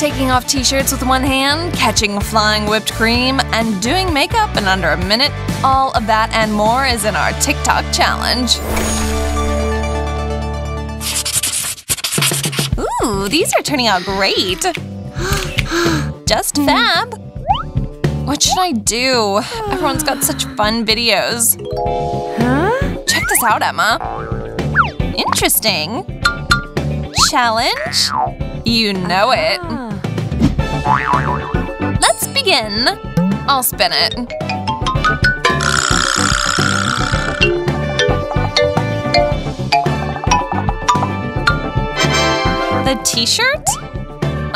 taking off t-shirts with one hand, catching flying whipped cream, and doing makeup in under a minute. All of that and more is in our TikTok challenge. Ooh, these are turning out great. Just hmm. fab. What should I do? Everyone's got such fun videos. Huh? Check this out, Emma. Interesting. Challenge? You know it. Ah. Let's begin. I'll spin it. The t-shirt?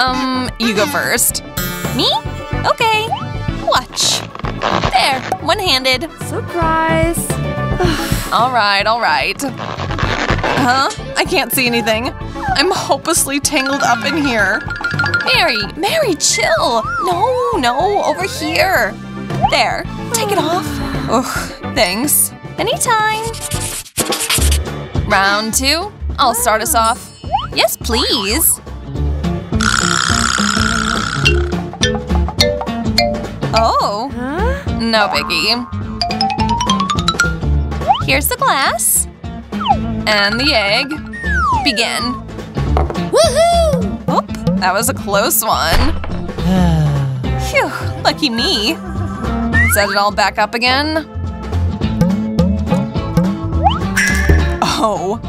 Um, you go first. Me? Okay. Watch. There, one-handed. Surprise! Alright, alright. Huh? I can't see anything. I'm hopelessly tangled up in here. Mary, Mary, chill! No, no, over here. There, take it off. Ugh, thanks. Anytime. Round two. I'll start us off. Yes, please. Oh, no biggie. Here's the glass. And the egg. Begin. Woohoo! That was a close one. Phew, lucky me. Set it all back up again. Oh.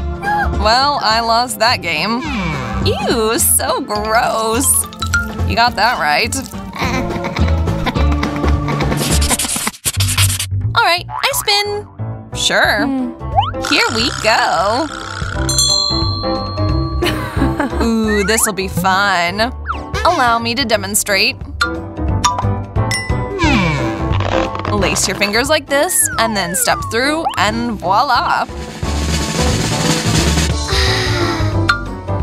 Well, I lost that game. Ew, so gross. You got that right. Alright, I spin. Sure. Hmm. Here we go. This'll be fun. Allow me to demonstrate. Lace your fingers like this, and then step through, and voila!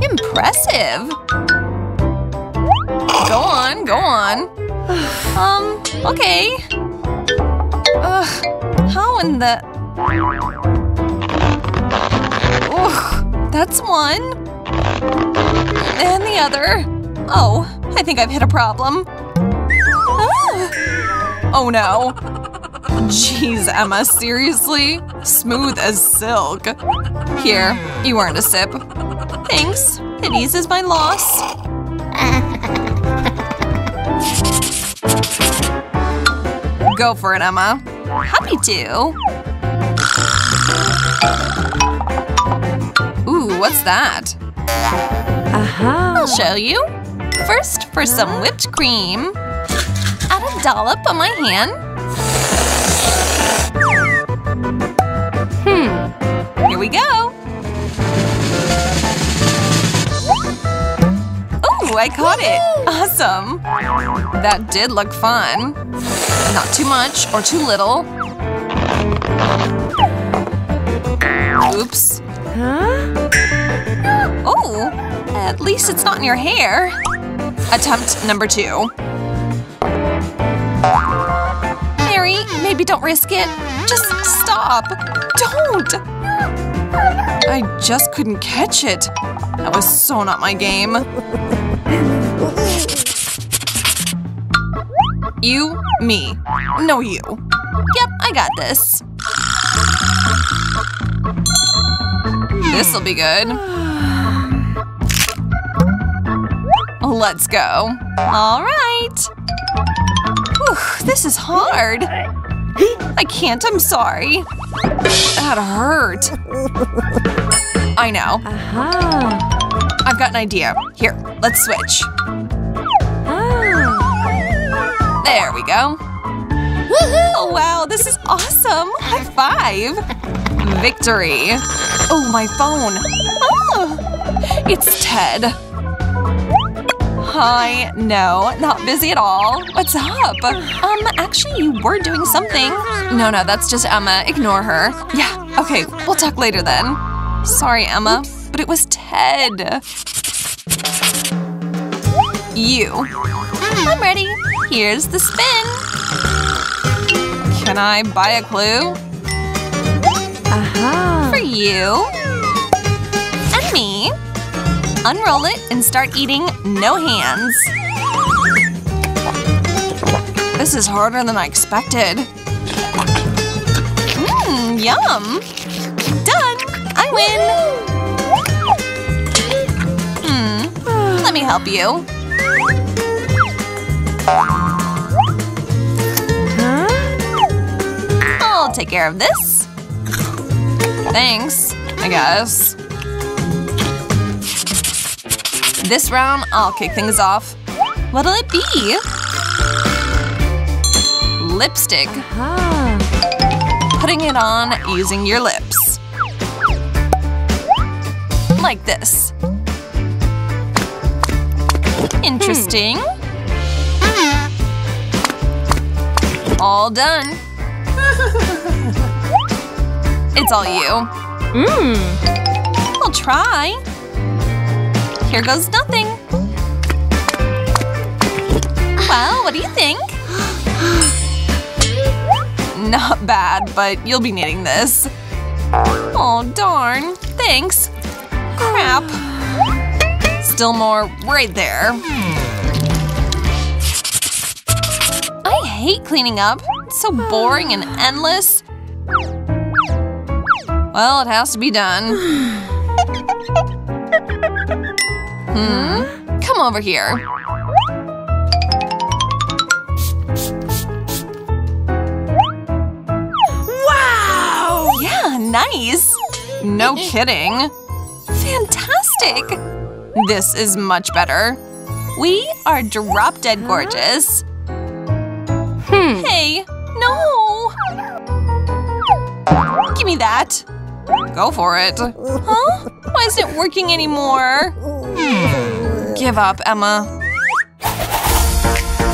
Impressive! Go on, go on. Um, okay. Ugh, how in the… Ugh, that's one. And the other. Oh, I think I've hit a problem. Ah! Oh no. Jeez, Emma, seriously? Smooth as silk. Here, you earned a sip. Thanks. It eases my loss. Go for it, Emma. Happy to. Ooh, what's that? I'll show you. First, for some whipped cream. Add a dollop on my hand. Hmm. Here we go. Ooh, I caught it. Awesome. That did look fun. Not too much or too little. Oops. Huh? Oh, at least it's not in your hair. Attempt number two. Mary, maybe don't risk it. Just stop. Don't. I just couldn't catch it. That was so not my game. You, me. No, you. Yep, I got this. This'll be good. Let's go. All right. Whew, this is hard. I can't, I'm sorry. That hurt. I know. Aha! I've got an idea. Here, let's switch. Ah! There we go. Oh wow, this is awesome! High five! Victory! Oh, my phone! Oh, it's Ted. Hi, no, not busy at all. What's up? Um, actually, you were doing something. No, no, that's just Emma. Ignore her. Yeah, okay, we'll talk later then. Sorry, Emma, but it was Ted. You. I'm ready. Here's the spin. Can I buy a clue? Aha! For you. Unroll it and start eating no hands. This is harder than I expected. Mmm, yum! Done! I win! Hmm, let me help you. I'll take care of this. Thanks, I guess. This round, I'll kick things off. What'll it be? Lipstick. Ah. Putting it on using your lips. Like this. Interesting. All done. It's all you. Mmm. I'll try. Here goes nothing. Well, what do you think? Not bad, but you'll be needing this. Oh, darn. Thanks. Crap. Still more right there. I hate cleaning up. It's so boring and endless. Well, it has to be done. Hmm? Come over here. Wow! Yeah, nice. No kidding. Fantastic. This is much better. We are drop dead gorgeous. Hmm. Hey, no! Give me that. Go for it. Huh? Why isn't it working anymore? Give up, Emma.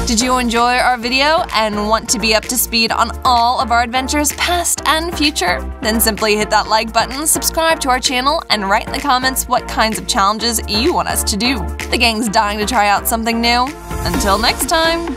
Did you enjoy our video and want to be up to speed on all of our adventures past and future? Then simply hit that like button, subscribe to our channel, and write in the comments what kinds of challenges you want us to do. The gang's dying to try out something new. Until next time!